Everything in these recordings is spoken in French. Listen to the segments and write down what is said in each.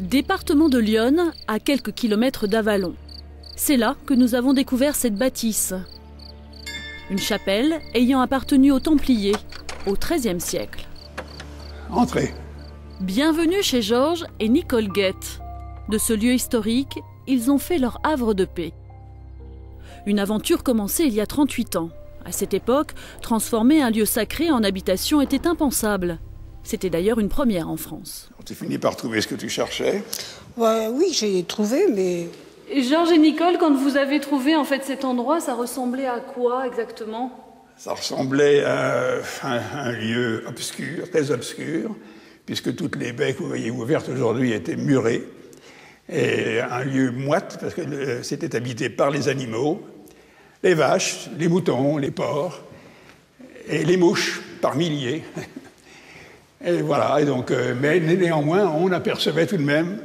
Département de l'Yonne, à quelques kilomètres d'Avalon. C'est là que nous avons découvert cette bâtisse. Une chapelle ayant appartenu aux Templiers au XIIIe siècle. Entrez. Bienvenue chez Georges et Nicole Guette. De ce lieu historique, ils ont fait leur havre de paix. Une aventure commencée il y a 38 ans. À cette époque, transformer un lieu sacré en habitation était impensable. C'était d'ailleurs une première en France. Tu fini par trouver ce que tu cherchais Ouais, oui, j'ai trouvé, mais Et Georges et Nicole, quand vous avez trouvé en fait cet endroit, ça ressemblait à quoi exactement? Ça ressemblait à un, un lieu obscur, très obscur, puisque toutes les baies que vous voyez ouvertes aujourd'hui étaient murées. Et un lieu moite, parce que le- c'était habité par les animaux, les vaches, les moutons, les porcs, et les mouches par milliers. Et voilà, et donc, euh, mais néanmoins, on apercevait tout de même,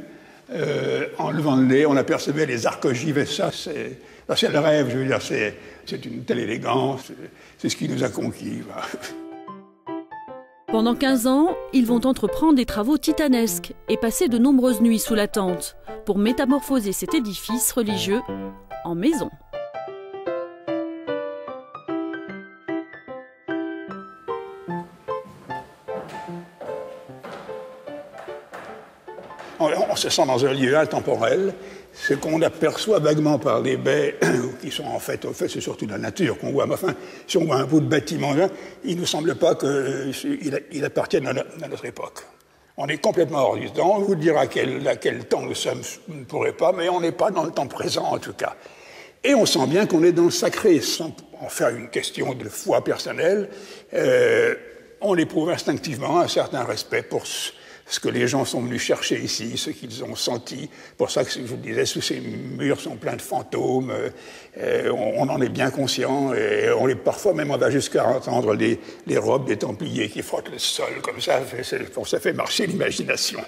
euh, en levant le nez, on apercevait les arcogives, et ça, c'est le rêve, je veux dire, c'est une telle élégance, c'est ce qui nous a conquis. Pendant 15 ans, ils vont entreprendre des travaux titanesques et passer de nombreuses nuits sous la tente pour métamorphoser cet édifice religieux en maison. On, se sent dans un lieu intemporel. Ce qu'on aperçoit vaguement par les baies, qui sont en fait, au fait, c'est surtout la nature qu'on voit. Mais enfin, si on voit un bout de bâtiment là, il ne nous semble pas qu'il il appartienne à, no- à notre époque. On est complètement hors du temps. On vous dira à quel, temps nous sommes, je ne pourrais pas, mais on n'est pas dans le temps présent en tout cas. Et on sent bien qu'on est dans le sacré, sans en faire une question de foi personnelle. Euh, on éprouve instinctivement un certain respect pour ce que les gens sont venus chercher ici, ce qu'ils ont senti. Pour ça que je vous disais, sous ces murs sont pleins de fantômes. euh, on, en est bien conscient. Et on est parfois même on va jusqu'à entendre les, les robes des Templiers qui frottent le sol comme ça. Ça fait marcher l'imagination.